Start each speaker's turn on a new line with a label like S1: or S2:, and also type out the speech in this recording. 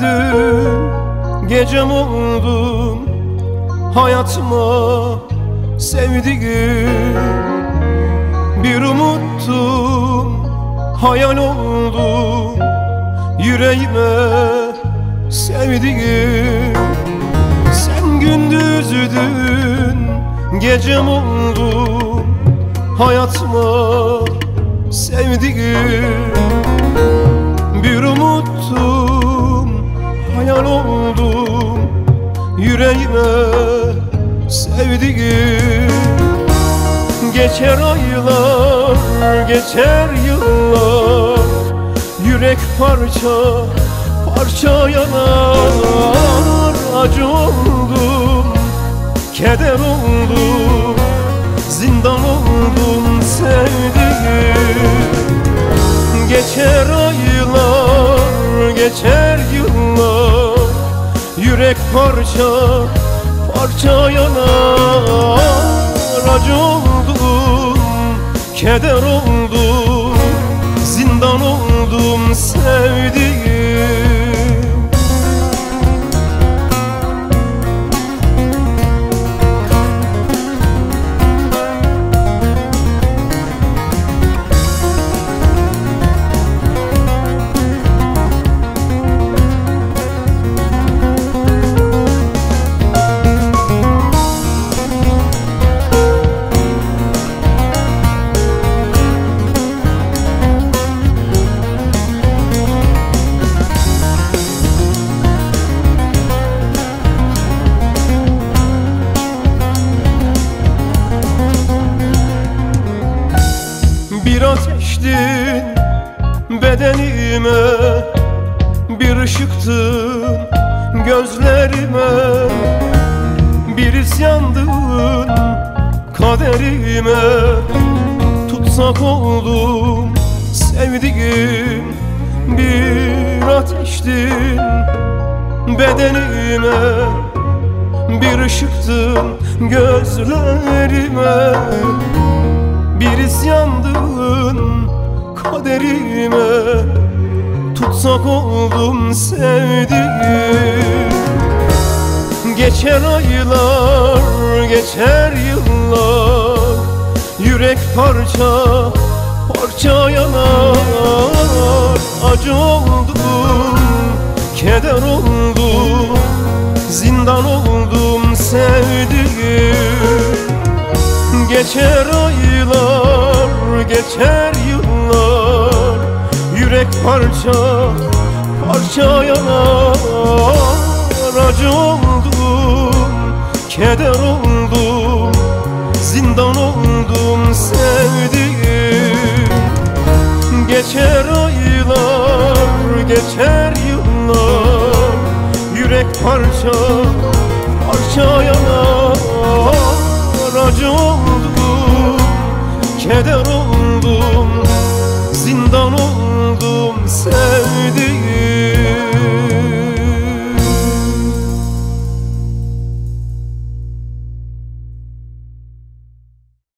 S1: dün Gecem oldun Hayatıma sevdiğim Bir umuttum. Hayal oldum Yüreğime sevdiğim. Sen gündüzdün Gecem oldun Hayatıma sevdiğim Hayal oldum Yüreğime sevdiğim. Geçer aylar, geçer yıllar Yürek parça, parça yanar. Acı oldum, keder oldum Zindan oldum sevdiğim. Geçer aylar, geçer Yürek parça, parça yanar. Acı oldum, keder oldum Zindan oldum sevdiğim ateştin bedenime Bir ışıktın gözlerime Bir isyandın kaderime. Tutsak oldum sevdiğim Bir ateştin bedenime Bir ışıktın gözlerime kaderime. Tutsak oldum sevdiğim. Geçer aylar, geçer yıllar. Yürek parça, parça yanar. Acı oldum, keder oldum. Zindan oldum sevdiğim. Geçer aylar, geçer yıllar Yürek parça, parça yanar. Acı oldum, keder oldum Zindan oldum sevdiğim. Geçer aylar, geçer yıllar Yürek parça, parça yanar. Acı oldum